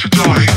to die.